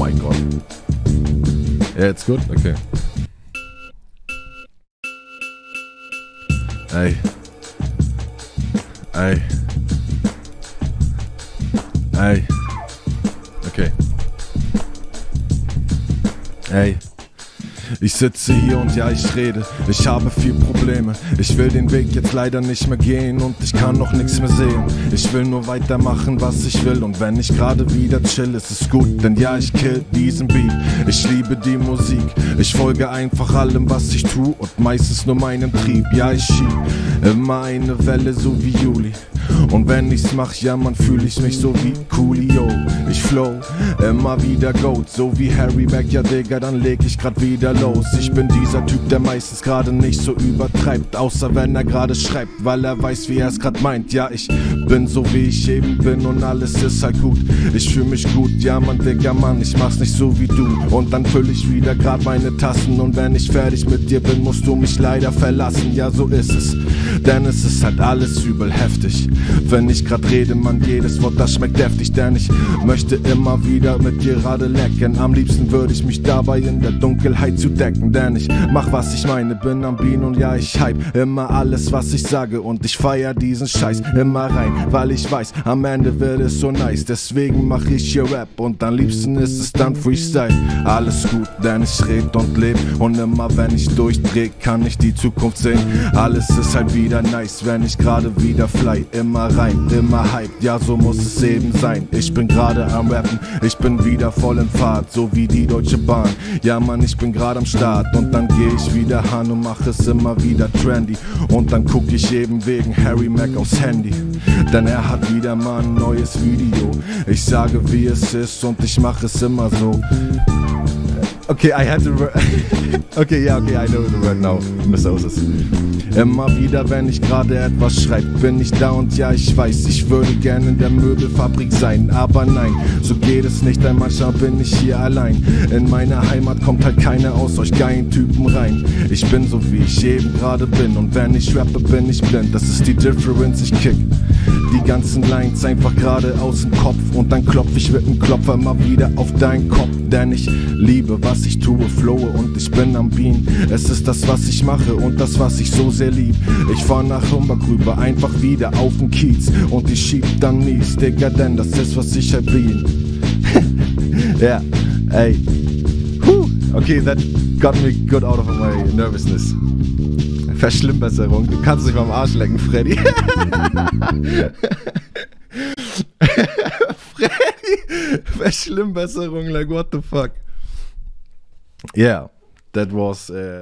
mein Gott. Ja, jetzt gut? Okay. Ey. Ey. Ey. Okay. Ey. Ich sitze hier und ja, ich rede. Ich habe viel Probleme. Ich will den Weg jetzt leider nicht mehr gehen und ich kann noch nichts mehr sehen. Ich will nur weitermachen, was ich will. Und wenn ich gerade wieder chill, ist es gut. Denn ja, ich kill diesen Beat. Ich liebe die Musik. Ich folge einfach allem, was ich tu und meistens nur meinem Trieb. Ja, ich schieb immer eine Welle, so wie Juli. Und wenn ich's mach, ja, man fühl ich mich so wie Coolio. Ich flow immer wieder Goat, so wie Harry Mack, ja, Digga, dann leg ich grad wieder los. Ich bin dieser Typ, der meistens gerade nicht so übertreibt, außer wenn er gerade schreibt, weil er weiß, wie er es grad meint. Ja, ich bin so wie ich eben bin und alles ist halt gut. Ich fühl mich gut, ja, man, Digga, Mann, ich mach's nicht so wie du. Und dann füll ich wieder grad meine Tassen und wenn ich fertig mit dir bin, musst du mich leider verlassen. Ja, so ist es, denn es ist halt alles übel heftig. Wenn ich grad rede, man, jedes Wort, das schmeckt deftig, denn ich möchte immer wieder mit dir gerade lecken. Am liebsten würde ich mich dabei in der Dunkelheit zudecken, denn ich mach, was ich meine, bin am Bean und ja, ich hype immer alles, was ich sage und ich feier diesen Scheiß immer rein, weil ich weiß, am Ende wird es so nice. Deswegen mach ich hier Rap und am liebsten ist es dann Freestyle. Alles gut, denn ich red und leb und immer wenn ich durchdreh, kann ich die Zukunft sehen. Alles ist halt wieder nice, wenn ich gerade wieder fly. Immer rein, immer hype, ja, so muss es eben sein. Ich bin gerade am Rappen, ich bin wieder voll im Fahrt, so wie die Deutsche Bahn. Ja, Mann, ich bin gerade am Start und dann geh ich wieder han und mach es immer wieder trendy. Und dann guck ich eben wegen Harry Mack aufs Handy, denn er hat wieder mal ein neues Video. Ich sage, wie es ist und ich mach es immer so. Okay, I had to. okay, ja, okay, I know the word now, Mr. Osis. Immer wieder, wenn ich gerade etwas schreib, bin ich da und ja, ich weiß, ich würde gerne in der Möbelfabrik sein, aber nein, so geht es nicht, denn manchmal bin ich hier allein. In meiner Heimat kommt halt keiner aus euch geilen Typen rein. Ich bin so wie ich eben gerade bin und wenn ich rappe, bin ich blind, das ist die Difference, ich kick die ganzen Lines einfach gerade aus dem Kopf und dann klopf ich mit dem Klopfer mal wieder auf deinen Kopf, denn ich liebe, was ich tue, flowe und ich bin am Bean. Es ist das, was ich mache und das, was ich so sehr lieb. Ich fahr nach Humbug rüber, einfach wieder auf den Kiez und ich schieb dann mies, Digga, denn das ist, was ich halt bin. ja, ey. Okay, that got me good out of my nervousness. Verschlimmbesserung. Du kannst dich mal am Arsch lecken, Freddy. Freddy! Verschlimmbesserung, like what the fuck? Yeah, that was. Uh